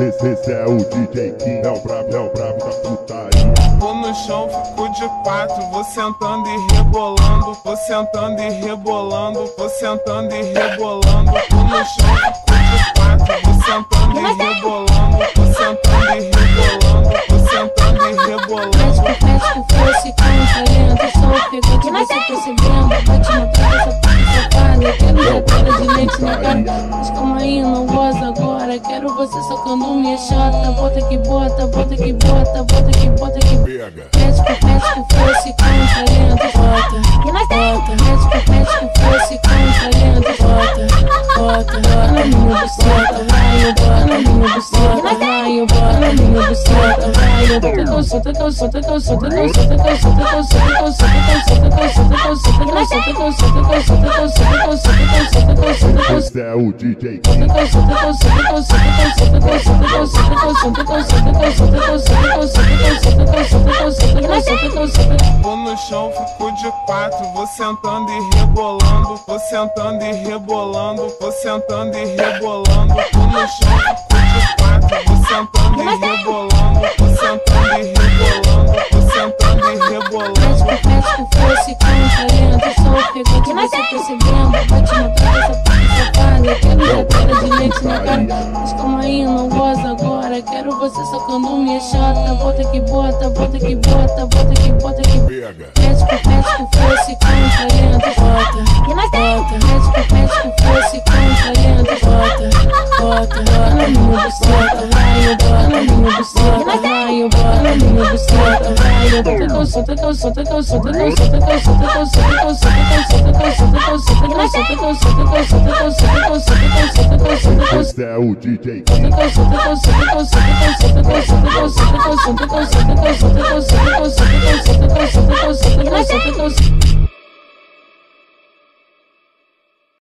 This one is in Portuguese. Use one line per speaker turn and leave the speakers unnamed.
Esse, esse é o DJ King, é o brabo, é o brabo da putaria.
Vou no chão, fico de quatro, vou sentando e rebolando, vou sentando e rebolando, vou sentando e rebolando. Vou no chão, fico de quatro, vou sentando e rebolando,
você socando minha chata, bota que bota, bota que bota, bota que bota que
Pega.
Médico, médico, fosse com talento, bota, bota, médico, médico, fosse com talento, bota, bota, bota na minha buceta, eu bota minha buceta, vai, eu bota minha buceta, vai, eu bota calçota, calçota, calçota, calçota, calçota, calçota, calçota, calçota, calçota, calçota, calçota, calçota, calçota, calçota, calçota, calçota, calçota, calçota,
Esse é o DJ King.
calçota, calçota, calçota, calçota,
quatro, vou sentando e rebolando, vou sentando e rebolando, vou sentando e rebolando. Vou no chão, de quatro, vou sentando e rebolando, vou sentando e rebolando, vou sentando e rebolando.
Médico, médico, fosse com talento, só pegou de você percebendo, bate na cabeça, safada, quero ver cara de leite na cara, mas calma aí, não goza agora, quero você socando minha chata, bota que bota, bota que bota, bota que bota que
Pega.
Médico, médico, fosse com talento, bota, bota, médico, médico, fosse com talento, bota, bota, minha buceta, eu bota na minha buceta, eu bota na minha buceta, eu bota calçota, calçota, calçota, calçota, calçota, calçota, calçota, calçota, calçota, calçota,
é o DJ.